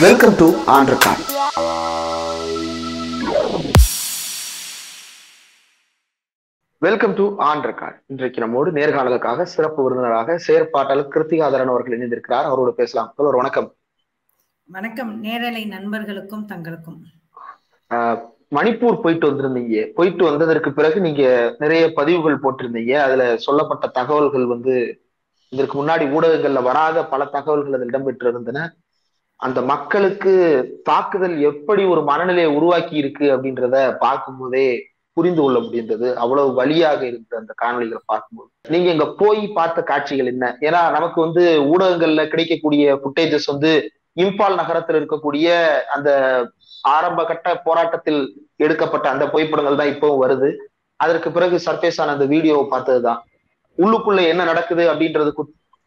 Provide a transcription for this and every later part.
Welcome to ஆண்டர்கான் welcome to record இன்றைக்கு நம்மோடு நேர்காணலுக்காக சிறப்பு விருந்தினராக செயற்பாட்டாளர் கிருத்திகாதரன் அவர்கள் இணைந்திருக்கிறார். அவரோடு பேசலாம். ஒரு வணக்கம். வணக்கம். நேரலை நண்பர்களுக்கும் தங்களுக்கும். ஆஹ் மணிப்பூர் போயிட்டு வந்திருந்தீங்க. போயிட்டு வந்ததற்கு பிறகு நீங்க நிறைய பதிவுகள் போட்டிருந்தீங்க. அதுல சொல்லப்பட்ட தகவல்கள் வந்து இதற்கு முன்னாடி ஊடகங்கள்ல வராத பல தகவல்கள் அதில் இடம்பெற்று இருந்தன அந்த மக்களுக்கு தாக்குதல் எப்படி ஒரு மனநிலையை உருவாக்கி இருக்கு அப்படின்றத பார்க்கும்போதே புரிந்து கொள்ள முடிந்தது. அவ்வளவு வழியாக இருக்கிற அந்த காணொலிகளை பார்க்கும்போது. நீங்க இங்க போய் பார்த்த காட்சிகள் என்ன? ஏன்னா நமக்கு வந்து ஊடகங்கள்ல கிடைக்கக்கூடிய ஃபுட்டேஜஸ் வந்து இம்பால் நகரத்தில் இருக்கக்கூடிய அந்த ஆரம்ப கட்ட போராட்டத்தில் எடுக்கப்பட்ட அந்த புகைப்படங்கள் தான் இப்பவும் வருது. அதற்கு பிறகு சர்ஃபேஸ் ஆன அந்த வீடியோவை பார்த்ததுதான். உள்ளுக்குள்ள என்ன நடக்குது அப்படின்றது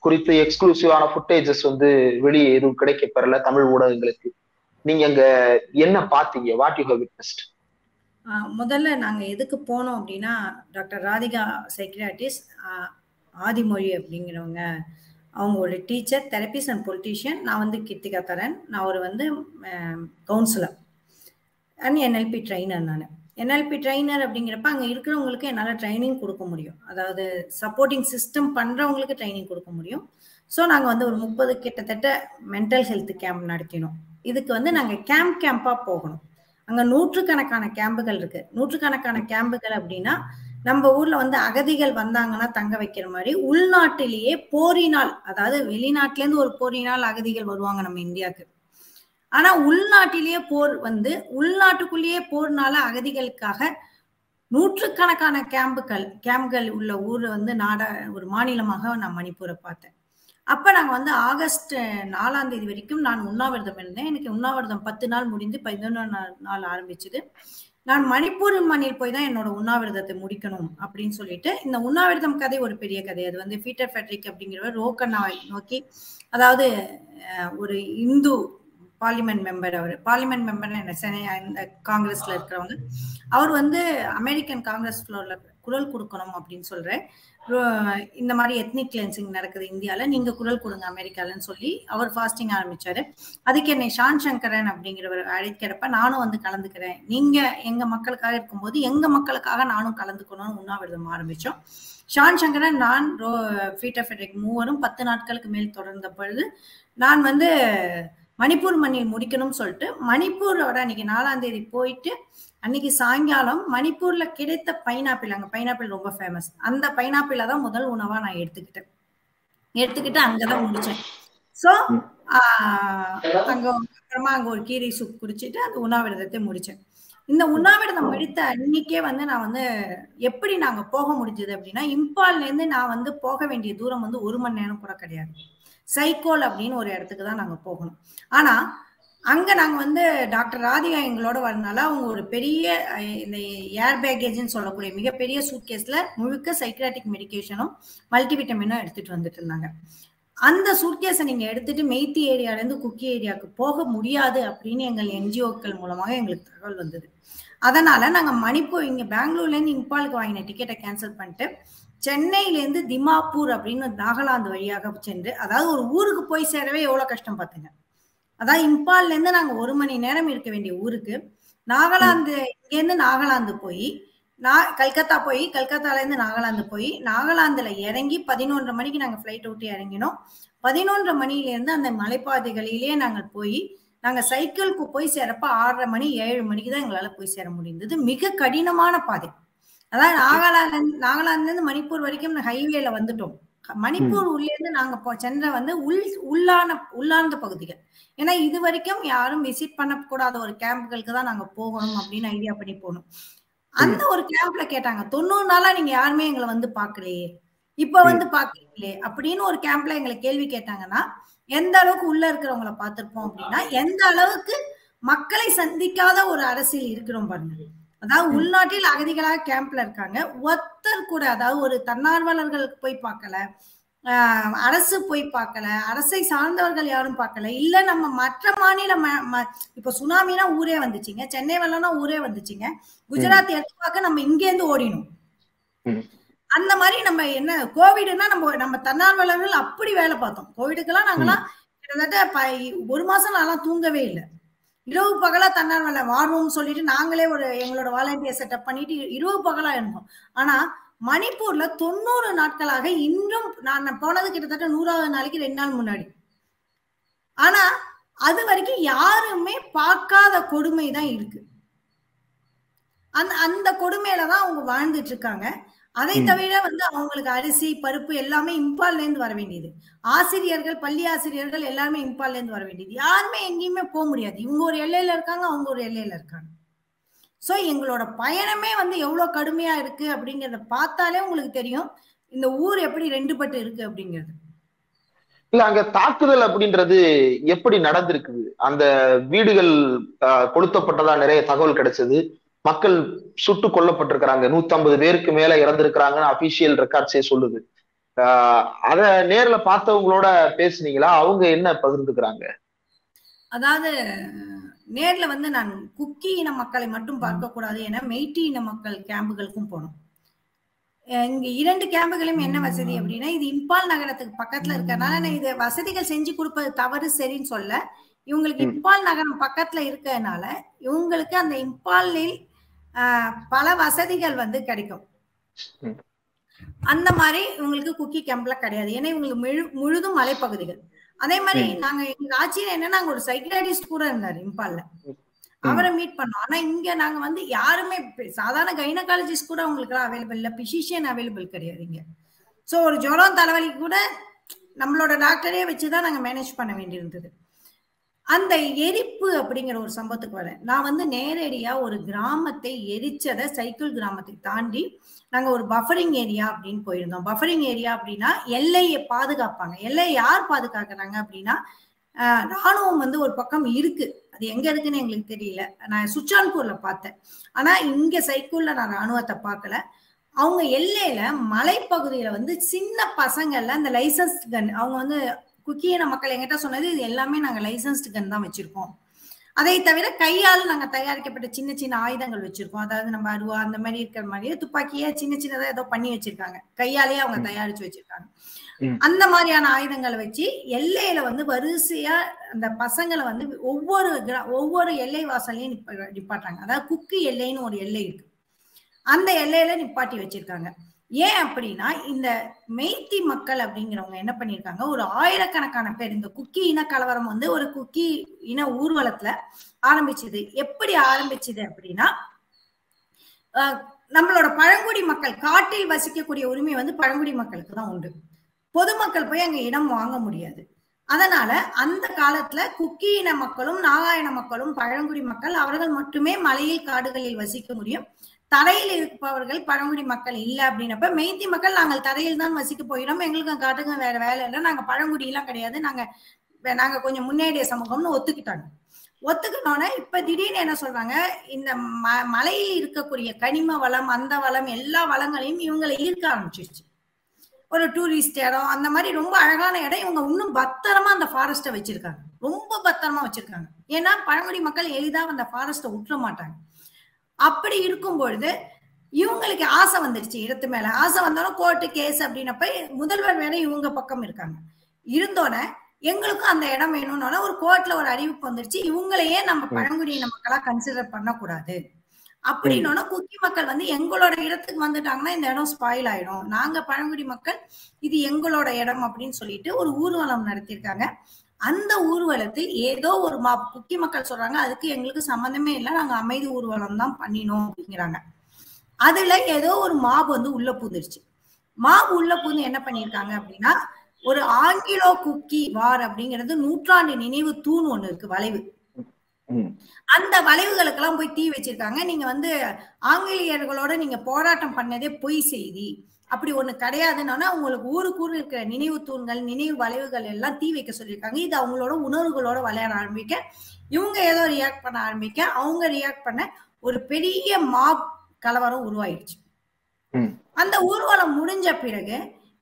குறித்து எக்ஸ்க்ளூசிவான ஃபுட்டேஜஸ் வந்து வெளியே எதுவும் கிடைக்க பெறல தமிழ் ஊடகங்களுக்கு. நீங்க அங்க என்ன பாத்தீங்க வாட் யூ ஹவ் விட்னஸ்ட் முதல்ல நாங்க எதுக்கு போனோம் அப்படின்னா டாக்டர் ராதிகா சைக்கியாட்டிஸ்ட் ஆதிமொழி அப்படிங்கிறவங்க. அவங்களோட டீச்சர் தெரபிஸ் அண்ட் பொலிட்டீஷியன். நான் வந்து கிருத்திகா தரன். நான் ஒரு வந்து கவுன்சிலர் அண்ட் என்எல்பி ட்ரைனர் நான். என்எல்பி ட்ரைனர் அப்படிங்கிறப்ப அங்கே இருக்கிறவங்களுக்கு என்னால் ட்ரைனிங் கொடுக்க முடியும். அதாவது சப்போர்ட்டிங் சிஸ்டம் பண்ணுறவங்களுக்கு ட்ரைனிங் கொடுக்க முடியும். ஸோ நாங்கள் வந்து ஒரு முப்பது கிட்டத்தட்ட மென்டல் ஹெல்த் கேம்ப் நடத்தினோம். இதுக்கு வந்து நாங்கள் கேம்ப் கேம்பாக போகணும். அங்கே நூற்றுக்கணக்கான கேம்புகள் இருக்குது நூற்றுக்கணக்கான கேம்புகள் அப்படின்னா நம்ம ஊர்ல வந்து அகதிகள் வந்தாங்கன்னா தங்க வைக்கிற மாதிரி உள்நாட்டிலேயே போரினால் அதாவது வெளிநாட்டிலேருந்து ஒரு போரினால் அகதிகள் வருவாங்க நம்ம இந்தியாவுக்கு. ஆனா உள்நாட்டிலேயே போர் வந்து உள்நாட்டுக்குள்ளேயே போர்னால அகதிகளுக்காக நூற்றுக்கணக்கான கேம்புகள் கேம்புகள் உள்ள ஊர் வந்து நாட ஒரு மாநிலமாக நான் மணிப்பூரை பார்த்தேன். அப்ப நாங்க வந்து ஆகஸ்ட் நாலாம் தேதி வரைக்கும் நான் உண்ணாவிரதம் இருந்தேன். எனக்கு உண்ணாவிரதம் பத்து நாள் முடிந்து பதினொன்று நாள் நாள் ஆரம்பிச்சது. நான் மணிப்பூர் மண்ணில் போய் தான் என்னோட உண்ணாவிரதத்தை முடிக்கணும் அப்படின்னு சொல்லிட்டு இந்த உண்ணாவிரதம் கதை ஒரு பெரிய கதை. அது வந்து பீட்டர் ஃபெட்ரிக் அப்படிங்கிறவர் ரோக்கண்ணாவை நோக்கி அதாவது ஒரு இந்து பார்லிமெண்ட் மெம்பர் அவர். பார்லிமெண்ட் மெம்பர் என்ன சென்னை இந்த காங்கிரஸ்ல இருக்கிறவங்க. அவர் வந்து அமெரிக்கன் காங்கிரஸ் ஃப்ளோர்ல குரல் கொடுக்கணும் அப்படின்னு சொல்ற ரோ- இந்த மாதிரி எத்னிக் கிளென்சிங் நடக்குது இந்தியால நீங்க குரல் கொடுங்க அமெரிக்காலன்னு சொல்லி அவர் ஃபாஸ்டிங் ஆரம்பிச்சாரு. அதுக்கு என்னை ஷான் சங்கரன் அப்படிங்கிறவர் அழைக்கிறப்ப நானும் வந்து கலந்துக்கிறேன். நீங்க எங்க மக்களுக்காக இருக்கும்போது எங்க மக்களுக்காக நானும் கலந்துக்கணும்னு உண்ணாவிரதம் ஆரம்பிச்சோம். ஷான் சங்கரன் நான் ரோ ஃபீட்டர் ஃபெட்ரிக் மூவரும் பத்து நாட்களுக்கு மேல் தொடர்ந்த பொழுது நான் வந்து மணிப்பூர் மண்ணில் முடிக்கணும்னு சொல்லிட்டு மணிப்பூரோட அன்னைக்கு நாலாம் தேதி போயிட்டு அன்னைக்கு சாயங்காலம் மணிப்பூர்ல கிடைத்த பைனாப்பிள் அங்க பைனாப்பிள் ரொம்ப ஃபேமஸ் அந்த பைனாப்பிள தான் முதல் உணவா நான் எடுத்துக்கிட்டேன். எடுத்துக்கிட்டு அங்கதான் முடிச்சேன். சோ அங்க அப்புறமா அங்க ஒரு கீரை சூப் குடிச்சிட்டு அந்த உண்ணாவிரதத்தை முடிச்சேன். இந்த உண்ணாவிரதம் முடித்த அன்னைக்கே வந்து நான் வந்து எப்படி நாங்க போக முடிஞ்சது அப்படின்னா இம்பால்ல இருந்து நான் வந்து போக வேண்டிய தூரம் வந்து ஒரு மணி நேரம் கூட கிடையாது. சைக்கோல் அப்படின்னு ஒரு இடத்துக்கு தான் நாங்கள் போகணும். ஆனால் அங்கே நாங்கள் வந்து டாக்டர் ராதிகா எங்களோட வரனால அவங்க ஒரு பெரிய இந்த ஏர் பேக்கேஜ்னு சொல்லக்கூடிய மிகப்பெரிய சூட்கேஸில் முழுக்க சைக்ராட்டிக் மெடிகேஷனும் மல்டிவிட்டமினும் எடுத்துட்டு வந்துட்டு இருந்தாங்க. அந்த சூட்கேஸை நீங்கள் எடுத்துட்டு மெய்த்தி ஏரியாலேருந்து குக்கி ஏரியாவுக்கு போக முடியாது அப்படின்னு எங்கள் என்ஜிஓக்கள் மூலமாக எங்களுக்கு தகவல் வந்தது. அதனால நாங்கள் மணிப்பூர் இங்கே பெங்களூர்லேருந்து இம்பாலுக்கு வாங்கின டிக்கெட்டை கேன்சல் பண்ணிட்டு சென்னையில இருந்து திமாப்பூர் அப்படின்னு நாகாலாந்து வழியாக சென்று அதாவது ஒரு ஊருக்கு போய் சேரவே எவ்வளவு கஷ்டம் பார்த்துங்க. அதாவது இம்பால்ல இருந்து நாங்க ஒரு மணி நேரம் இருக்க வேண்டிய ஊருக்கு நாகாலாந்து இங்கேருந்து நாகாலாந்து போய் நான் கல்கத்தா போய் கல்கத்தால இருந்து நாகாலாந்து போய் நாகாலாந்துல இறங்கி பதினொன்றரை மணிக்கு நாங்க ஃபிளைட் விட்டு இறங்கினோம். பதினொன்றரை மணில இருந்து அந்த மலைப்பாதைகளிலே நாங்கள் போய் நாங்க சைக்கிளுக்கு போய் சேரப்ப ஆறரை மணி ஏழு மணிக்கு தான் எங்களால போய் சேர முடிந்தது. மிக கடினமான பாதை. அதாவது நாகாலாந்து நாகாலாந்துல இருந்து மணிப்பூர் வரைக்கும் ஹைவேல வந்துட்டோம். மணிப்பூர் உள்ளே இருந்து நாங்க போ சென்ற வந்து உள் உள்ளான உள்ளார்ந்த பகுதிகள். ஏன்னா இது வரைக்கும் யாரும் விசிட் பண்ணக்கூடாத ஒரு கேம்புகளுக்கு தான் நாங்க போகணும் அப்படின்னு ஐடியா பண்ணி போனோம். அந்த ஒரு கேம்ப்ல கேட்டாங்க தொண்ணூறு நாளா நீங்க யாருமே எங்களை வந்து பாக்கலையே இப்ப வந்து பாக்குறீங்களே அப்படின்னு ஒரு கேம்ப்ல எங்களை கேள்வி கேட்டாங்கன்னா எந்த அளவுக்கு உள்ள இருக்கிறவங்கள பார்த்திருப்போம்? அப்படின்னா எந்த அளவுக்கு மக்களை சந்திக்காத ஒரு அரசியல் இருக்கிறோம் பாருங்க. அதாவது உள்நாட்டில் அகதிகளாக கேம்ப்ல இருக்காங்க. ஒருத்தர் கூட அதாவது ஒரு தன்னார்வலர்கள் போய் பார்க்கல. அரசு போய் பார்க்கல. அரசை சார்ந்தவர்கள் யாரும் பார்க்கல. இல்ல நம்ம மற்ற மாநில இப்ப சுனாமினா ஊரே வந்துச்சுங்க. சென்னை வெள்ளம்னா ஊரே வந்துச்சுங்க. குஜராத் எடுத்து பார்க்க நம்ம இங்க இருந்து ஓடினோம். அந்த மாதிரி நம்ம என்ன கோவிட்னா நம்ம நம்ம தன்னார்வலர்கள் அப்படி வேலை பார்த்தோம். கோவிடுக்கெல்லாம் நாங்கெல்லாம் கிட்டத்தட்ட ஒரு மாசம் நான்லாம் தூங்கவே இல்லை. இரவு பகலா தன்னார்வல வார்வோம்னு சொல்லிட்டு நாங்களே ஒரு எங்களோட வாலண்டியர் செட்டப் பண்ணிட்டு இரவு பகலா இருந்தோம். ஆனா மணிப்பூர்ல தொண்ணூறு நாட்களாக இன்னும் நான் நான் போனது கிட்டத்தட்ட நூறாவது நாளைக்கு ரெண்டு நாள் முன்னாடி. ஆனா அது வரைக்கும் யாருமே பார்க்காத கொடுமை தான் இருக்கு. அந்த அந்த கொடுமையில தான் அவங்க வாழ்ந்துட்டு இருக்காங்க. அதை. தவிர வந்து அவங்களுக்கு அரிசி பருப்பு எல்லாமே இம்பால்ல இருந்து வர வேண்டியது. ஆசிரியர்கள் பள்ளி ஆசிரியர்கள் எல்லாருமே இம்பால்ல இருந்து வர வேண்டியது. யாருமே எங்கேயுமே போக முடியாது. இவங்க ஒரு எல்லையில இருக்காங்க அவங்க ஒரு எல்லையில இருக்காங்க. சோ எங்களோட பயணமே வந்து எவ்வளவு கடுமையா இருக்கு அப்படிங்கறத பார்த்தாலே உங்களுக்கு தெரியும் இந்த ஊர் எப்படி ரெண்டு பட்டு இருக்கு அப்படிங்கிறது. இல்ல அங்க தாக்குதல் அப்படின்றது எப்படி நடந்திருக்குது? அந்த வீடுகள் கொளுத்தப்பட்டதா நிறைய தகவல் கிடைச்சது. மக்கள் சுட்டு கொல்லப்பட்டிருக்கிறாங்க. நூத்தி ஐம்பது பேருக்கு மேல இறந்திருக்கிறாங்கன்னு அபிஷியல் ரெக்கார்ட்ஸே சொல்லுது. அத நேர்ல பார்த்தவங்களோட பேசுனீங்களா? அவங்க என்ன பகிர்ந்துக்கிறாங்க? அதாவது நேர்ல வந்து நான் குக்கி இன மக்களை மட்டும் பார்க்க கூடாது என மெய்ட்டி இன மக்கள் கேம்புகளுக்கும் போனோம். இங்க இரண்டு கேம்புகளும் என்ன வசதி அப்படின்னா இது இம்பால் நகரத்துக்கு பக்கத்துல இருக்கறனால நான் இது வசதிகள் செஞ்சு கொடுப்பது தவறு சரின்னு சொல்ல. இவங்களுக்கு. இம்பால் நகரம் பக்கத்துல இருக்கறனால இவங்களுக்கு அந்த இம்பாலில் பல வசதிகள் வந்து கிடைக்கும். அந்த மாதிரி இவங்களுக்கு குக்கி கேம்ப்ல கிடையாது. ஏன்னா இவங்களுக்கு முழு முழுதும் மலைப்பகுதிகள். அதே மாதிரி. நாங்க எங்க ஆட்சியில என்னன்னா அங்க ஒரு சைக்கிளாடிஸ்ட் கூட இருந்தாரு இம்பால்ல. அவரை மீட் பண்ணோம். ஆனா இங்க நாங்க வந்து யாருமே சாதாரண கைனகாலஜிஸ்ட் கூட அவங்களுக்கு அவைலபிள் இல்ல. பிசிஷியன் அவைலபிள் கிடையாது இங்க. சோ ஒரு ஜுரம் தலைவலி கூட நம்மளோட டாக்டரே வச்சுதான் நாங்க மேனேஜ் பண்ண வேண்டியிருந்தது. அந்த எரிப்பு அப்படிங்கிற ஒரு சம்பவத்துக்கு வரேன். நான் வந்து நேரடியா ஒரு கிராமத்தை எரிச்சதை சைக்கிள் கிராமத்தை தாண்டி நாங்க ஒரு பஃபரிங் ஏரியா அப்படின்னு போயிருந்தோம். பஃபரிங் ஏரியா அப்படின்னா எல்லையை பாதுகாப்பாங்க. எல்லையை யார் பாதுகாக்கிறாங்க அப்படின்னா ராணுவம் வந்து ஒரு பக்கம் இருக்கு. அது எங்க இருக்குன்னு எங்களுக்கு தெரியல. நான் சுச்சான்பூர்ல பார்த்தேன். ஆனா இங்க சைக்கிள்ல நான் ராணுவத்தை பார்க்கல. அவங்க எல்லையில மலைப்பகுதியில வந்து சின்ன பசங்கள்ல அந்த லைசன்ஸ் கன் அவங்க வந்து குக்கியின மக்கள் எங்கிட்ட சொன்னது இது எல்லாமே நாங்க லைசன்ஸ்டு கன் தான் வச்சிருக்கோம். அதை தவிர கையால் நாங்க தயாரிக்கப்பட்ட சின்ன சின்ன ஆயுதங்கள் வச்சிருக்கோம். அதாவது நம்ம அருவா அந்த மாதிரி இருக்கிற மாதிரியே துப்பாக்கியே சின்ன சின்னதா ஏதோ பண்ணி வச்சிருக்காங்க. கையாலேயே அவங்க. தயாரிச்சு வச்சிருக்காங்க. அந்த மாதிரியான ஆயுதங்களை வச்சு எல்லையில வந்து வரிசையா அந்த பசங்களை வந்து ஒவ்வொரு கிரா- ஒவ்வொரு எல்லை வாசல்லையும் நிப்ப நிப்பாட்டாங்க அதாவது குக்கு எல்லைன்னு ஒரு எல்லை இருக்கு. அந்த எல்லையில நிப்பாட்டி வச்சிருக்காங்க. ஏன் அப்படின்னா இந்த மெய்த்தி மக்கள் அப்படிங்கிறவங்க என்ன பண்ணிருக்காங்க? ஒரு ஆயிரக்கணக்கான பேர் இந்த குக்கி இன கலவரம் வந்து ஒரு குக்கி இன ஊர்வலத்துல ஆரம்பிச்சது. எப்படி ஆரம்பிச்சது அப்படின்னா நம்மளோட பழங்குடி மக்கள் காட்டில் வசிக்கக்கூடிய உரிமை வந்து பழங்குடி மக்களுக்கு தான் உண்டு. பொதுமக்கள் போய் அங்க இடம் வாங்க முடியாது. அதனால அந்த காலத்துல குக்கி இன மக்களும் நாகாயண மக்களும் பழங்குடி மக்கள் அவர்கள் மட்டுமே மலையில் காடுகளில் வசிக்க முடியும். தரையில் இருப்பவர்கள் பழங்குடி மக்கள் இல்லை அப்படின்னப்ப மெய்த்தி மக்கள் நாங்கள் தரையில் தான் வசிக்க போகிறோம். எங்களுக்கு காட்டுங்க வேற வேலை இல்லை. நாங்க பழங்குடியெல்லாம் கிடையாது. நாங்க நாங்கள் நாங்க கொஞ்சம் முன்னேறிய சமூகம்னு ஒத்துக்கிட்டாங்க. ஒத்துக்கிட்டோன்னே இப்ப திடீர்னு என்ன சொல்றாங்க? இந்த ம மலையில் இருக்கக்கூடிய கனிம வளம் அந்த வளம் எல்லா வளங்களையும் இவங்களை ஈர்க்க ஆரம்பிச்சிருச்சு. ஒரு டூரிஸ்ட் இடம் அந்த மாதிரி ரொம்ப அழகான இடம். இவங்க இன்னும் பத்திரமா அந்த ஃபாரஸ்ட்டை வச்சிருக்காங்க. ரொம்ப பத்திரமா வச்சிருக்காங்க. ஏன்னா பழங்குடி மக்கள் எளிதாக அந்த ஃபாரஸ்ட்டை விட்டுற மாட்டாங்க. அப்படி இருக்கும் பொழுது இவங்களுக்கு ஆசை வந்துருச்சு இடத்து மேல. ஆசை வந்தாலும் கோர்ட்டு கேஸ் அப்படின்னப்ப முதல்வர் வேற இவங்க பக்கம் இருக்காங்க. இருந்தோன்னே எங்களுக்கும் அந்த இடம் வேணும்னால ஒரு கோர்ட்ல ஒரு அறிவிப்பு வந்துருச்சு. இவங்களையே நம்ம. பழங்குடியின மக்களா கன்சிடர் பண்ணக்கூடாது. அப்படின்னோன்னா குக்கி மக்கள் வந்து எங்களோட இடத்துக்கு வந்துட்டாங்கன்னா இந்த இடம் ஸ்பாயில் ஆயிடும். நாங்க பழங்குடி மக்கள் இது எங்களோட இடம் அப்படின்னு சொல்லிட்டு ஒரு ஊர்வலம் நடத்தியிருக்காங்க. அந்த ஊர்வலத்தில் ஏதோ ஒரு மா குக்கி மக்கள் சொல்றாங்க அதுக்கு எங்களுக்கு சம்மந்தமே இல்லை நாங்க அமைதி ஊர்வலம் தான் பண்ணினோம் அப்படிங்கிறாங்க. அதுல ஏதோ ஒரு மாப் வந்து உள்ள பூந்துருச்சு. மாப் உள்ள பூந்து என்ன பண்ணிருக்காங்க அப்படின்னா ஒரு ஆங்கிலோ குக்கி வார் அப்படிங்கிறது நூற்றாண்டு நினைவு தூண் ஒண்ணு இருக்கு வளைவு. அந்த வளைவுகளுக்கெல்லாம் போய் தீ வச்சிருக்காங்க. நீங்க வந்து ஆங்கிலேயர்களோட நீங்க போராட்டம் பண்ணதே பொய் செய்தி. அப்படி ஒண்ணு கிடையாதுன்னா உங்களுக்கு ஊருக்கு ஊர் இருக்கிற நினைவு தூண்கள் நினைவு வளைவுகள் எல்லாம் தீ வைக்க சொல்லியிருக்காங்க. இது அவங்களோட உணர்வுகளோட விளையாட ஆரம்பிக்க இவங்க ஏதோ ரியாக்ட் பண்ண ஆரம்பிக்க அவங்க ரியாக்ட் பண்ண ஒரு பெரிய மாப் கலவரம் உருவாயிடுச்சு. அந்த ஊர்வலம் முடிஞ்ச பிறகு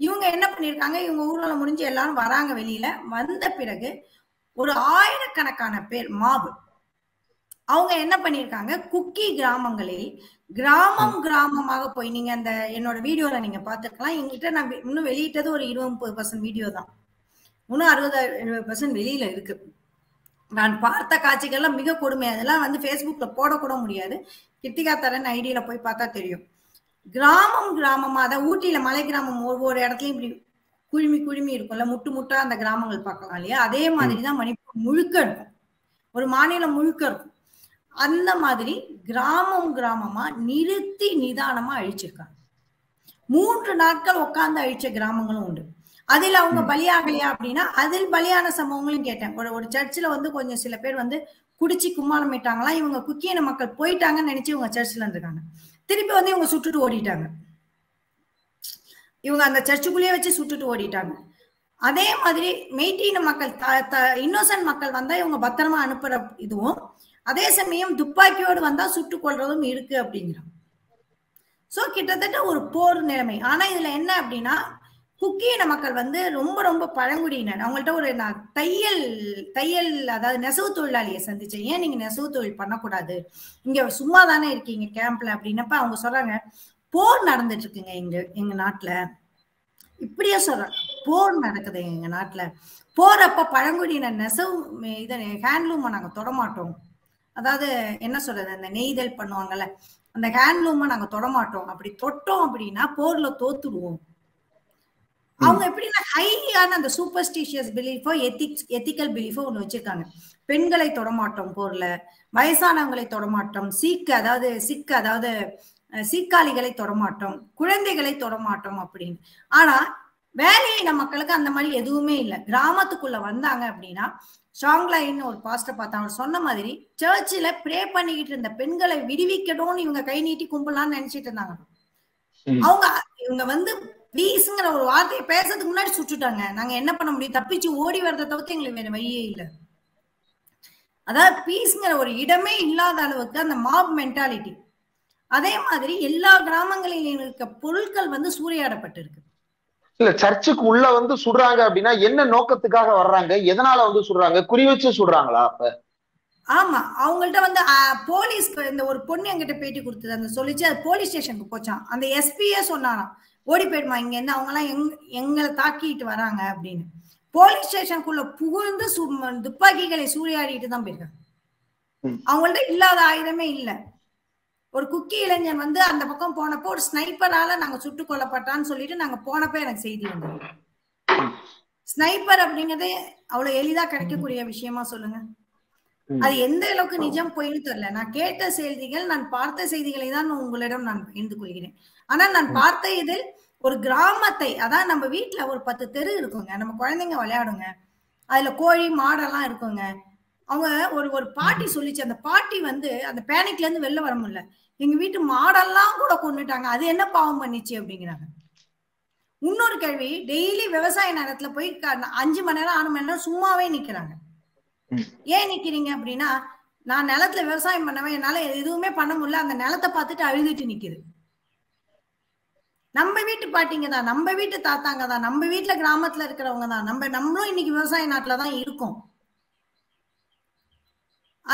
இவங்க என்ன பண்ணிருக்காங்க இவங்க ஊர்வலம் முடிஞ்சு எல்லாரும் வராங்க வெளியில. வந்த பிறகு ஒரு ஆயிரக்கணக்கான பேர் மாபு அவங்க என்ன பண்ணிருக்காங்க குக்கி கிராமங்களில் கிராமம் கிராமமாக போய் நீங்க அந்த என்னோட வீடியோல நீங்க பாத்துருக்கலாம் எங்கிட்ட நான் இன்னும் வெளியிட்டது ஒரு இருபது முப்பது பர்சன்ட் வீடியோ தான். இன்னும் அறுபது எழுபது பர்சன்ட் வெளியில இருக்கு. நான் பார்த்த காட்சிகள்லாம் மிக கொடுமை அதெல்லாம் வந்து ஃபேஸ்புக்ல போடக்கூட முடியாது. கிருத்திகா தரன் ஐடியில போய் பார்த்தா தெரியும். கிராமம் கிராமமா அதான் ஊட்டியில மலை கிராமம் ஒவ்வொரு இடத்துலயும் இப்படி குழுமி குழுமி இருக்கும்ல. முட்டு முட்டா அந்த கிராமங்கள் பார்க்கலாம் இல்லையா? அதே மாதிரி தான் மணிப்பூர் முழுக்க இருக்கும். ஒரு மாநிலம் முழுக்க இருக்கும். அந்த மாதிரி கிராமம் கிராமமா நிறுத்தி நிதானமா அழிச்சிருக்காங்க. மூன்று நாட்கள் உட்கார்ந்து அழிச்ச கிராமங்களும் உண்டு. அதில் அவங்க பலியாகலையா அப்படின்னா அதில் பலியான சம்பவங்களும் கேட்டேன். ஒரு ஒரு சர்ச்சில் வந்து கொஞ்சம் சில பேர் வந்து குடிச்சு கும்மாளமிட்டாங்களாம் இவங்க குக்கியின மக்கள் போயிட்டாங்கன்னு நினைச்சு இவங்க சர்ச்சில் இருந்திருக்காங்க. திருப்பி வந்து இவங்க சுட்டுட்டு ஓடிட்டாங்க. இவங்க அந்த சர்ச்சுக்குள்ளேயே வச்சு சுட்டுட்டு ஓடிட்டாங்க. அதே மாதிரி மெய்டீன மக்கள் இன்னோசன்ட் மக்கள் வந்தா இவங்க பத்திரமா அனுப்புற இதுவும் அதே சமயம் துப்பாக்கியோடு வந்தா சுட்டுக் கொள்றதும் இருக்கு அப்படிங்கிறான் சோ கிட்டத்தட்ட ஒரு போர் நிலைமை. ஆனா இதுல என்ன அப்படின்னா குக்கியின மக்கள் வந்து ரொம்ப ரொம்ப பழங்குடியினர். அவங்கள்ட்ட ஒரு நான் தையல் தையல் அதாவது நெசவு தொழிலாளியை சந்திச்சேன். ஏன் நீங்க நெசவு தொழில் பண்ணக்கூடாது? இங்க சும்மா தானே இருக்கீங்க கேம்ப்ல அப்படின்னப்ப அவங்க சொல்றாங்க போர் நடந்துட்டு இருக்குங்க எங்க எங்க நாட்டுல. இப்படியே சொல்றாங்க போர் நடக்குது எங்க நாட்டுல. போறப்ப பழங்குடியினர் நெசவு இதை ஹேண்ட்லூமை நாங்க தொடமாட்டோம். அதாவது என்ன சொல்றது அந்த நெய்தல் பண்ணுவாங்கல்ல அந்த ஹேண்ட்லூமை நாங்க தொடமாட்டோம். அப்படி தொட்டோம் அப்படின்னா போர்ல தோத்துடுவோம். அவங்க எப்படின்னா ஹையான அந்த சூப்பர்ஸ்டிஷியஸ் பிலீஃபோ எத்திக்ஸ் எத்திக்கல் பிலீஃபோ ஒன்று வச்சிருக்காங்க. பெண்களை தொடமாட்டோம் போர்ல வயசானவங்களை தொடமாட்டோம் சீக்கு அதாவது சிக்கு அதாவது சீக்காளிகளை தொடமாட்டோம் குழந்தைகளை தொடமாட்டோம் அப்படின்னு. ஆனா வேலையின மக்களுக்கு அந்த மாதிரி எதுவுமே இல்லை. கிராமத்துக்குள்ள வந்தாங்க அப்படின்னா ஷாங்லைன் ஒரு பாஸ்டர் பார்த்தா அவர் சொன்ன மாதிரி சர்ச்சில் ப்ரே பண்ணிக்கிட்டு இருந்த பெண்களை விடுவிக்கணும்னு இவங்க கை நீட்டி கும்பலான்னு நினைச்சிட்டு இருந்தாங்க. அவங்க இவங்க வந்து ப்ளீஸ்ங்கிற ஒரு வார்த்தையை பேசுறதுக்கு முன்னாடி சுட்டுட்டாங்க. நாங்க என்ன பண்ண முடியும்? தப்பிச்சு ஓடி வர்றதை தவிர்த்து எங்களுக்கு வேற வழியே இல்லை. அதாவது பீஸ்ங்கிற ஒரு இடமே இல்லாத அளவுக்கு அந்த மாப் மென்டாலிட்டி அதே மாதிரி எல்லா கிராமங்களிலும் இருக்க பொருட்கள் வந்து சூறையாடப்பட்டிருக்கு. இல்ல சர்ச்சுக்கு உள்ள வந்து சுடுறாங்க அப்படின்னா என்ன நோக்கத்துக்காக வர்றாங்க? எதனால வந்து சுடுறாங்க? குறி வச்சு சுடுறாங்களா அப்ப? ஆமா அவங்கள்ட்ட வந்து போலீஸ் இந்த ஒரு பொண்ணு எங்கிட்ட பேட்டி கொடுத்தது. அந்த சொல்லிச்சு அது போலீஸ் ஸ்டேஷனுக்கு போச்சான் அந்த எஸ்பியே சொன்னாராம் ஓடி போயிடுமா இங்க இருந்து அவங்க எல்லாம் எங் எங்களை தாக்கிட்டு வராங்க அப்படின்னு. போலீஸ் ஸ்டேஷனுக்குள்ள புகுந்து துப்பாக்கிகளை சூறையாடிட்டு தான் போயிருக்காங்க. அவங்கள்ட்ட இல்லாத ஆயுதமே இல்லை. ஒரு குக்கி இளைஞன் வந்து அந்த பக்கம் போனப்போ ஒரு ஸ்னைப்பரால நாங்க சுட்டு கொல்லப்பட்டான்னு சொல்லிட்டு நாங்க போனப்ப எனக்கு செய்தி வந்தது. ஸ்னைப்பர் அப்படிங்கறதே அவ்வளவு எளிதா கிடைக்கக்கூடிய விஷயமா சொல்லுங்க. அது எந்த அளவுக்கு நிஜம் போயின்னு தெரியல. நான் கேட்ட செய்திகள் நான் பார்த்த செய்திகளை தான் உங்களிடம் நான் பகிர்ந்து கொள்கிறேன். ஆனா நான் பார்த்த இதில் ஒரு கிராமத்தை அதான் நம்ம வீட்டுல ஒரு பத்து தெரு இருக்குங்க. நம்ம குழந்தைங்க விளையாடுங்க. அதுல கோழி மாடெல்லாம் இருக்குங்க. அவங்க ஒரு ஒரு பாட்டி சொல்லிச்சு. அந்த பாட்டி வந்து அந்த பேனிக்ல இருந்து வெளில வர முடியல. எங்க வீட்டு மாடெல்லாம் கூட கொண்டுட்டாங்க. அது என்ன பாவம் பண்ணிச்சு அப்படிங்கிறாங்க. இன்னொரு கேள்வி டெய்லி விவசாய நேரத்துல போய் அஞ்சு மணி நேரம் ஆறு மணி நேரம் சும்மாவே நிக்கிறாங்க. ஏன் நிக்கிறீங்க அப்படின்னா நான் நிலத்துல விவசாயம் பண்ணவே என்னால எதுவுமே பண்ண முடியல. அந்த நிலத்தை பார்த்துட்டு அழுதுட்டு நிக்குது. நம்ம வீட்டு பாட்டிங்க தான் நம்ம வீட்டு தாத்தாங்க தான் நம்ம வீட்டுல கிராமத்துல இருக்கிறவங்க தான். நம்ம நம்மளும் இன்னைக்கு விவசாய நாட்டுல தான் இருக்கோம்.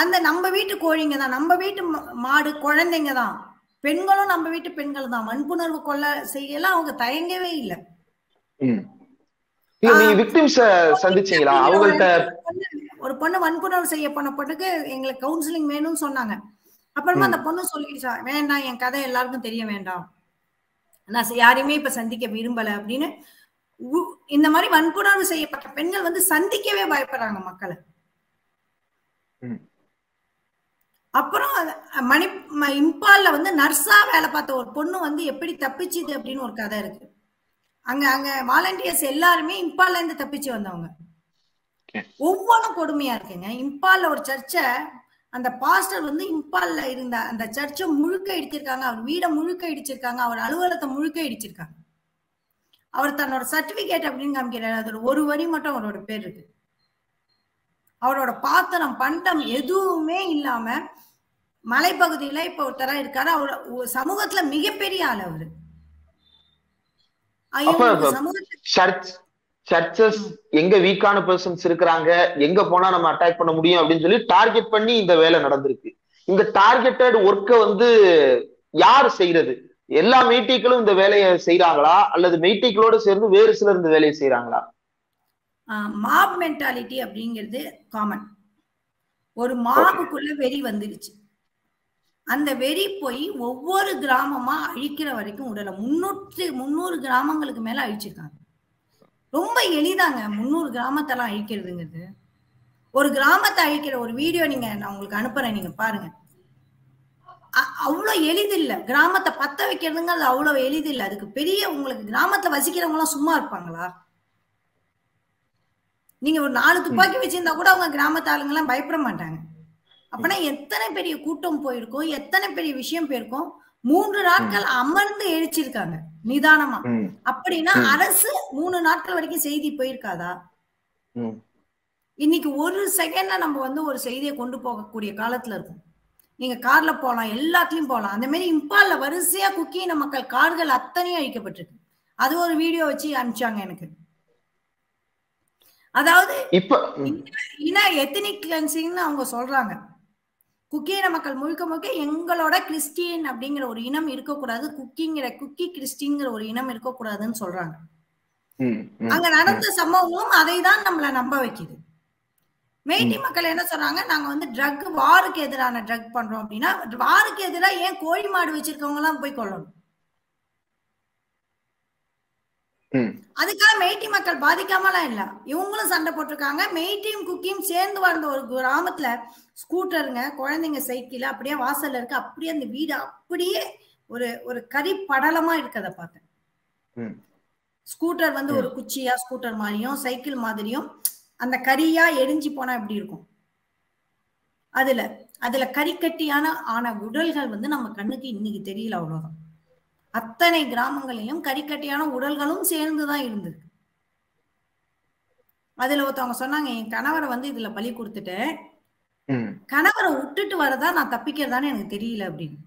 அந்த நம்ம வீட்டு கோழிங்க தான். நம்ம வீட்டு மாடு குழந்தைங்க தான். பெண்களும் நம்ம வீட்டு பெண்கள் தான். வன்புணர்வு கொள்ள செய்யலாம் அவங்க தயங்கவே இல்லை. ஒரு பொண்ணு வன்புணர்வு செய்ய போன பொண்ணுக்கு எங்களுக்கு கவுன்சிலிங் வேணும்னு சொன்னாங்க. அப்புறமா அந்த பொண்ணு சொல்லிடுச்சா வேண்டாம் என் கதை எல்லாருக்கும் தெரிய வேண்டாம். நான் யாரையுமே இப்ப சந்திக்க விரும்பல அப்படின்னு. இந்த மாதிரி வன்புணர்வு செய்யப்பட்ட பெண்கள் வந்து சந்திக்கவே பயப்படுறாங்க மக்களை. அப்புறம் மணி இம்பால்ல வந்து நர்ஸா வேலை பார்த்த ஒரு பொண்ணு வந்து எப்படி தப்பிச்சுது அப்படின்னு ஒரு கதை இருக்கு. அங்க அங்க வாலண்டியர்ஸ் எல்லாருமே இம்பால்ல இருந்து தப்பிச்சு வந்தவங்க. ஒவ்வொன்றும் கொடுமையா இருக்குங்க. இம்பால்ல ஒரு சர்ச்சை அந்த பாஸ்டர் வந்து இம்பால்ல இருந்த அந்த சர்ச்சை முழுக்க இடிச்சிருக்காங்க. அவர் வீடை முழுக்க இடிச்சிருக்காங்க. அவர் அலுவலகத்தை முழுக்க இடிச்சிருக்காங்க. அவர் தன்னோட சர்டிபிகேட் அப்படின்னு காமிக்கிறார். அதோட ஒரு வரி மட்டும் அவரோட பேர் இருக்கு. அவரோட பாத்திரம் பண்டம் எதுவுமே இல்லாம மலைப்பகுதியில இப்ப ஒருத்தரா இருக்காரு. அவர் சமூகத்துல மிகப்பெரிய ஆள் அவரு. சர்ச்சஸ் எங்க வீக்கான பர்சன்ஸ் இருக்கிறாங்க? எங்க போனா நம்ம அட்டாக் பண்ண முடியும் அப்படின்னு சொல்லி டார்கெட் பண்ணி இந்த வேலை நடந்திருக்கு. இந்த டார்கெட்டட் ஒர்க்கை வந்து யார் செய்யறது? எல்லா மெய்டிக்களும் இந்த வேலையை செய்யறாங்களா அல்லது மெய்டிக்களோட சேர்ந்து வேறு சிலர் இந்த வேலையை செய்யறாங்களா மாப் மென்டாலிட்டி அப்படிங்கிறது காமன் ஒரு மாபுக்குள்ள வெறி வந்துருச்சு. அந்த வெறி போய் ஒவ்வொரு கிராமமா அழிக்கிற வரைக்கும் உடலை. முன்னூற்று முந்நூறு கிராமங்களுக்கு மேல அழிச்சிருக்காங்க. ரொம்ப எளிதாங்க முந்நூறு கிராமத்தெல்லாம் அழிக்கிறதுங்கிறது. ஒரு கிராமத்தை அழிக்கிற ஒரு வீடியோ நீங்க நான் உங்களுக்கு அனுப்புறேன் நீங்க பாருங்க. அ- அவ்வளவு எளிதில்லை. கிராமத்தை பத்த வைக்கிறதுங்கிறது அவ்வளவு எளிதில்லை. அதுக்கு பெரிய உங்களுக்கு கிராமத்துல வசிக்கிறவங்க எல்லாம் சும்மா இருப்பாங்களா? நீங்க ஒரு நாலு துப்பாக்கி வச்சிருந்தா கூட அவங்க கிராமத்து ஆளுங்க எல்லாம் பயப்பட மாட்டாங்க. அப்பனா எத்தனை பெரிய கூட்டம் போயிருக்கும் எத்தனை பெரிய விஷயம் போயிருக்கும் மூன்று நாட்கள் அமர்ந்து எழிச்சிருக்காங்க நிதானமா. அப்படின்னா. அரசு மூணு நாட்கள் வரைக்கும் செய்தி போயிருக்காதா? இன்னைக்கு ஒரு செகண்ட்ல நம்ம வந்து ஒரு செய்தியை கொண்டு போகக்கூடிய காலத்துல இருக்கும். நீங்க கார்ல போலாம் எல்லாத்துலயும் போலாம். அந்த மாதிரி இம்பால்ல வரிசையா குக்கியின மக்கள் கார்கள் அத்தனையும் அழிக்கப்பட்டிருக்கு. அது ஒரு வீடியோ வச்சு அனுப்பிச்சாங்க எனக்கு. அதாவது இப்ப இன எத்தனிக் கிளன்சிங்னு அவங்க சொல்றாங்க. குக்கியின மக்கள் முழுக்க முழுக்க எங்களோட கிறிஸ்டியன் அப்படிங்கிற ஒரு இனம் இருக்கக்கூடாது. குக்கிங்கிற குக்கி கிறிஸ்டிங்கிற ஒரு இனம் இருக்கக்கூடாதுன்னு சொல்றாங்க. அங்க நடந்த சம்பவங்களும் அதை தான் நம்மள நம்ப வைக்குது. மேட்டி மக்கள் என்ன சொல்றாங்க? நாங்க வந்து ட்ரக் வாருக்கு எதிரான ட்ரக் பண்றோம் அப்படின்னா வாருக்கு எதிராக ஏன் கோழி மாடு வச்சிருக்கவங்க எல்லாம் போய் கொல்லணும்? ம், அதுக்காக மெய்ட்டி மக்கள் பாதிக்காமலாம் இல்ல. இவங்களும் சண்டை போட்டிருக்காங்க. மெய்ட்டியும் குக்கியும் சேர்ந்து வாழ்ந்த ஒரு கிராமத்துல ஸ்கூட்டருங்க குழந்தைங்க சைக்கிள் அப்படியே வாசல்ல இருக்கு. அப்படியே அந்த வீடு அப்படியே ஒரு ஒரு கறி படலமா இருக்கத பார்த்தேன். ஸ்கூட்டர் வந்து ஒரு குச்சியா ஸ்கூட்டர் மாதிரியும் சைக்கிள் மாதிரியும் அந்த கரியா எரிஞ்சு போனா எப்படி இருக்கும்? அதுல அதுல கறிக்கட்டியான ஆன உடல்கள் வந்து நம்ம கண்ணுக்கு இன்னைக்கு தெரியல அவ்வளவுதான். அத்தனை கிராமங்களிலும் கறிக்கட்டியான உடல்களும் சேர்ந்துதான் இருந்தது அதுல ஒருத்தவங்க சொன்னாங்க என் கணவரை வந்து இதுல பலி கொடுத்துட்டேன் கணவரை விட்டுட்டு வரதா நான் தப்பிக்கிறதான்னு எனக்கு தெரியல அப்படின்னு.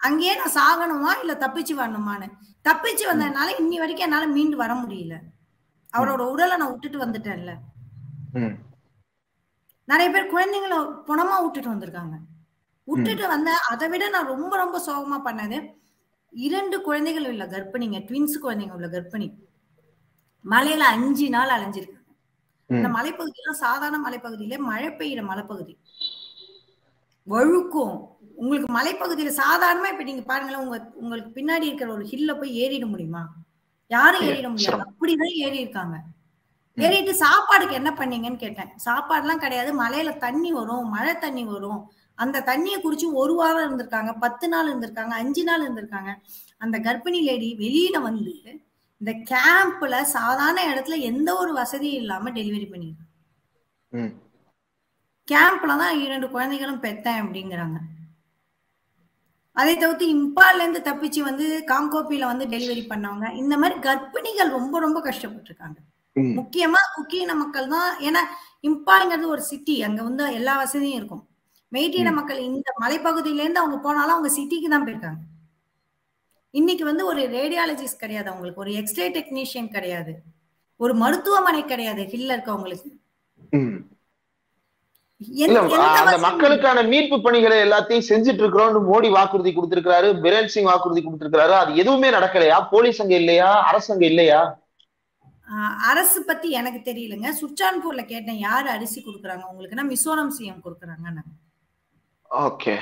அங்கேயே நான் சாகணுமா இல்ல தப்பிச்சு வரணுமான்னு? தப்பிச்சு வந்ததுனால இன்னி வரைக்கும் என்னால மீண்டு வர முடியல. அவரோட உடலை நான் விட்டுட்டு வந்துட்டேன்ல. நிறைய பேர் குழந்தைங்கள புணமா விட்டுட்டு வந்திருக்காங்க. விட்டுட்டு வந்த அதை விட நான் ரொம்ப ரொம்ப சோகமா பண்ணது இரண்டு குழந்தைகள் உள்ள கர்ப்பிணிங்க ட்வின்ஸ் குழந்தைங்க உள்ள கர்ப்பிணி. மலையில அஞ்சு நாள் அலைஞ்சிருக்காங்க. இந்த ம், மலைப்பகுதியெல்லாம் சாதாரண மலைப்பகுதியில மழை பெய்யுற மலைப்பகுதி. வழுக்கும். உங்களுக்கு மலைப்பகுதியில சாதாரணமா இப்ப நீங்க பாருங்களேன் உங்க உங்களுக்கு பின்னாடி இருக்கிற ஒரு ஹில்ல போய் ஏறிட முடியுமா? யாரும் ஏறிட முடியாது. அப்படிதான் ஏறி இருக்காங்க. ஏறிட்டு சாப்பாடுக்கு என்ன பண்ணீங்கன்னு கேட்டேன். சாப்பாடுலாம் கிடையாது. மலையில தண்ணி வரும் மழை தண்ணி வரும். அந்த தண்ணியை குடிச்சு ஒரு வாரம் இருந்திருக்காங்க பத்து நாள் இருந்திருக்காங்க அஞ்சு நாள் இருந்திருக்காங்க. அந்த கர்ப்பிணி லேடி வெளியில வந்து இந்த கேம்ப்ல சாதாரண இடத்துல எந்த ஒரு வசதியும் இல்லாம டெலிவரி பண்ணிருக்காங்க ம், கேம்ப்ல தான் இரண்டு குழந்தைகளும் பெத்தேன் அப்படிங்கிறாங்க. அதை தவிர்த்து இம்பால்ல இருந்து தப்பிச்சு வந்து காங்கோப்பியில வந்து டெலிவரி பண்ணவங்க இந்த மாதிரி கர்ப்பிணிகள் ரொம்ப ரொம்ப கஷ்டப்பட்டிருக்காங்க. முக்கியமா குக்கியின மக்கள் தான் ஏன்னா இம்பால்ங்கிறது ஒரு சிட்டி அங்க வந்து எல்லா வசதியும் இருக்கும். மெய்ட்டின மக்கள் இந்த மலைப்பகுதியில இருந்து அவங்க போனாலும் அவங்க சிட்டிக்கு தான் போயிருக்காங்க. இன்னைக்கு வந்து ஒரு ரேடியாலஜிஸ்ட் கிடையாது அவங்களுக்கு ஒரு எக்ஸ்ரே டெக்னீஷியன் கிடையாது. ஒரு மருத்துவமனை கிடையாது ஹில்ல இருக்கவங்களுக்கு. அந்த மக்களுக்கான மீட்பு பணிகளை எல்லாத்தையும் செஞ்சுட்டு இருக்கிறோம்னு மோடி வாக்குறுதி கொடுத்திருக்காரு பிரேன் சிங் வாக்குறுதி கொடுத்திருக்காரு அது எதுவுமே நடக்கலையா? போலீஸ் அங்க இல்லையா? அரசு அங்க இல்லையா? அரசு பத்தி எனக்கு தெரியலங்க. சுச்சான்பூர்ல கேட்டேன் யாரு அரிசி கொடுக்குறாங்க? உங்களுக்குன்னா மிசோரம் சிஎம் கொடுக்குறாங்க ஓகே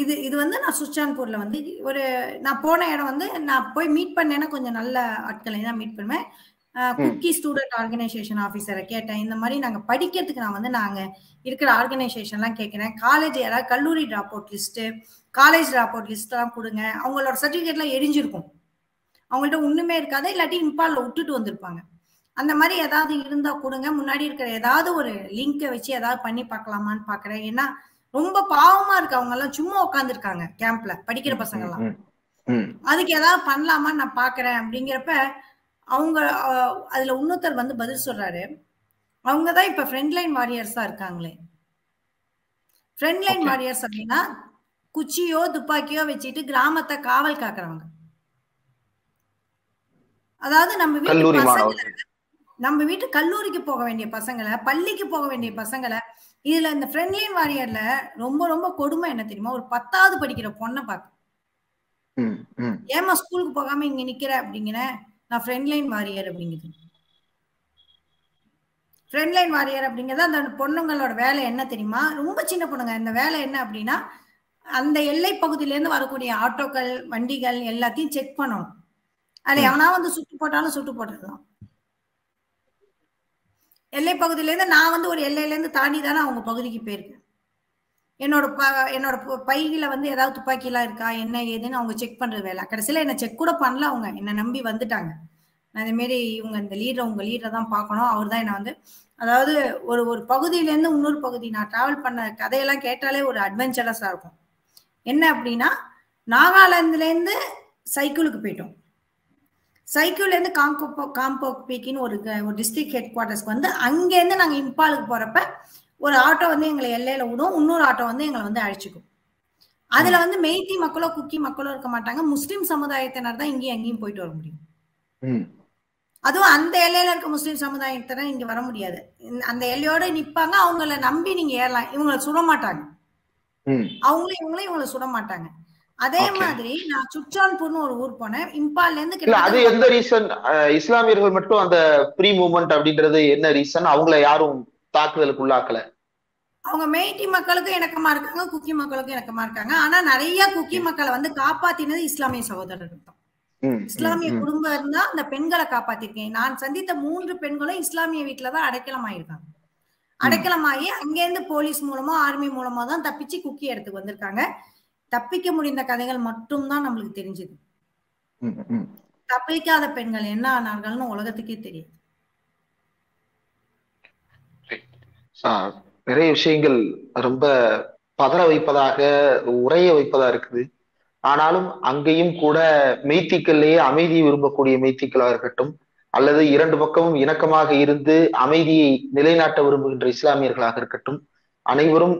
இது இது வந்து நான் சுச்சான்பூர்ல வந்து ஒரு நான் போன இடம் வந்து நான் போய் மீட் பண்ணேன்னா கொஞ்சம் நல்ல ஆட்களை தான் மீட் பண்ணுவேன். குக்கி ஸ்டூடெண்ட் ஆர்கனைசேஷன் ஆஃபீஸரை கேட்டேன். இந்த மாதிரி நாங்க படிக்கிறதுக்கு நான் வந்து நாங்க இருக்கிற ஆர்கனைசேஷன்லாம் கேட்கிறேன் காலேஜ் யாராவது கல்லூரி drop out list college drop out லிஸ்ட்லாம் கொடுங்க. அவங்களோட சர்டிஃபிகேட்லாம் எரிஞ்சிருக்கும். அவங்கள்ட்ட ஒண்ணுமே இருக்காது. இல்லாட்டி இம்பால்ல விட்டுட்டு வந்திருப்பாங்க. அந்த மாதிரி ஏதாவது இருந்தா கொடுங்க. முன்னாடி இருக்கிற ஏதாவது ஒரு லிங்கை வச்சு ஏதாவது பண்ணி பார்க்கலாமான்னு பாக்குறேன் ஏன்னா ரொம்ப பாவமா இருக்கு. அவங்க எல்லாம் சும்மா உட்காந்துருக்காங்க கேம்ப்ல படிக்கிற பசங்க எல்லாம். அதுக்கு ஏதாவது பண்ணலாமான்னு நான் பாக்குறேன் அப்படிங்கிறப்ப அவங்க அதுல இன்னொருத்தர் வந்து பதில் சொல்றாரு. அவங்க தான் இப்ப ஃப்ரண்ட் லைன் வாரியர்ஸா இருக்காங்களே. Front line Okay. வாரியர்ஸ் அப்படின்னா குச்சியோ துப்பாக்கியோ வச்சுட்டு கிராமத்தை காவல் காக்குறவங்க. அதாவது நம்ம வீட்டு மாணவர்கள். நம்ம வீட்டு கல்லூரிக்கு போக வேண்டிய பசங்களை பள்ளிக்கு போக வேண்டிய பசங்களை இதுல இந்த ஃப்ரண்ட் லைன் வாரியர்ல ரொம்ப ரொம்ப கொடுமை என்ன தெரியுமா? ஒரு பத்தாவது படிக்கிற பொண்ணை பார்க்க ஏமா ஸ்கூலுக்கு போகாம இங்க நிக்கிற அப்படிங்கிற நான் ஃப்ரண்ட் லைன் வாரியர் அப்படிங்குது ஃப்ரண்ட் லைன் வாரியர் அப்படிங்கிறது அந்த பொண்ணுங்களோட வேலை என்ன தெரியுமா? ரொம்ப சின்ன பொண்ணுங்க. இந்த வேலை என்ன அப்படின்னா அந்த எல்லை பகுதியிலேருந்து வரக்கூடிய ஆட்டோக்கள் வண்டிகள் எல்லாத்தையும் செக் பண்ணணும். அது எவனா வந்து சுட்டு போட்டாலும் சுட்டு போட்டுக்கலாம் எல்லை பகுதியிலேருந்து நான் வந்து ஒரு எல்லையிலேருந்து தாண்டி தானே அவங்க பகுதிக்கு போயிருக்கேன். என்னோட ப என்னோட பையில வந்து ஏதாவது துப்பாக்கிலாம் இருக்கா என்ன ஏதுன்னு அவங்க செக் பண்றது வேலை. கடைசியில் என்ன செக் கூட பண்ணல அவங்க. என்னை நம்பி வந்துட்டாங்க. நான் இதேமாரி இவங்க இந்த லீடரை உங்க லீடரை தான் பார்க்கணும். அவர் தான் என்னை வந்து அதாவது ஒரு ஒரு பகுதியிலேருந்து இன்னொரு பகுதி நான் டிராவல் பண்ண கதையெல்லாம் கேட்டாலே ஒரு அட்வென்ச்சரஸாக இருக்கும். என்ன அப்படின்னா நாகாலாந்துலேருந்து சைக்கிளுக்கு போயிட்டோம். சைக்கிள்லேருந்து காங்கோ காம்போ பீக்கின்னு ஒரு ஒரு டிஸ்ட்ரிக்ட் ஹெட் குவார்ட்டர்ஸ்க்கு வந்து அங்கேருந்து நாங்கள் இம்பாலுக்கு போகிறப்ப ஒரு ஆட்டோ வந்து எங்களை எல்லையில விடும். இன்னொரு ஆட்டோ வந்து எங்களை வந்து அழைச்சிக்கும். அதுல வந்து மெய்த்தி மக்களோ குக்கி மக்களோ இருக்க மாட்டாங்க. முஸ்லிம் சமுதாயத்தினர் தான் இங்கேயும் அங்கேயும் போயிட்டு வர முடியும். அதுவும் அந்த எல்லையில இருக்க முஸ்லிம் சமுதாயத்தினர் இங்க வர முடியாது. அந்த எல்லையோட நிப்பாங்க. அவங்கள நம்பி நீங்க ஏறலாம். இவங்களை சுட மாட்டாங்க. அவங்களும் இவங்களும் இவங்களை சுட மாட்டாங்க. அதே மாதிரி நான் சுச்சான்பூர்னு ஒரு ஊர் போனேன். இம்பால்ல இருந்து அது எந்த ரீசன் இஸ்லாமியர்கள் மட்டும் அந்த ப்ரீ மூவ்மெண்ட் அப்படின்றது என்ன ரீசன் அவங்கள யாரும் தாக்குதலுக்கு உள்ளாக்கல அவங்க மெய்டி மக்களுக்கும் இணக்கமா இருக்காங்க குக்கி மக்களுக்கும் இணக்கமா இருக்காங்க. ஆனா நிறைய குக்கி மக்களை வந்து காப்பாத்தினது இஸ்லாமிய சகோதரர்கள் தான். இஸ்லாமிய குடும்பம் இருந்தா அந்த பெண்களை காப்பாத்திருக்கேன். நான் சந்தித்த மூன்று பெண்களும் இஸ்லாமிய வீட்டுலதான் அடைக்கலம் ஆயிருக்காங்க அடைக்கலமாகி அங்கேருந்து போலீஸ் மூலமா ஆர்மி மூலமா தான் தப்பிச்சு குக்கி இடத்துக்கு வந்திருக்காங்க. தப்பிக்க முடிந்த கதைகள் மட்டும்தான் நம்மளுக்கு தெரிஞ்சது. தப்பிக்காத பெண்கள் என்ன ஆனார்கள்னு உலகத்துக்கே தெரியும் நிறைய விஷயங்கள் ரொம்ப பதற வைப்பதாக உரைய வைப்பதா இருக்குது. ஆனாலும் அங்கேயும் கூட மெய்த்திக்கல்லையே அமைதி விரும்பக்கூடிய மெய்த்திக்களாக இருக்கட்டும் அல்லது இரண்டு பக்கமும் இணக்கமாக இருந்து அமைதியை நிலைநாட்ட விரும்புகின்ற இஸ்லாமியர்களாக இருக்கட்டும் அனைவரும்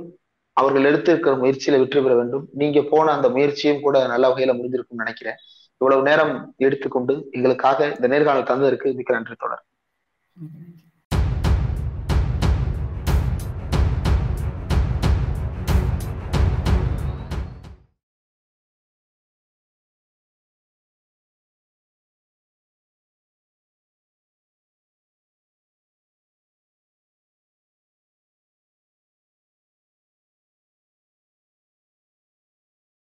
அவர்கள் எடுத்திருக்கிற முயற்சியில வெற்றி பெற வேண்டும். நீங்க போன அந்த முயற்சியும் கூட நல்ல வகையில முடிஞ்சிருக்கும்னு நினைக்கிறேன். இவ்வளவு நேரம் எடுத்துக்கொண்டு எங்களுக்காக இந்த நேர்காணல் தந்ததற்கு மிக்க நன்றி தொடர்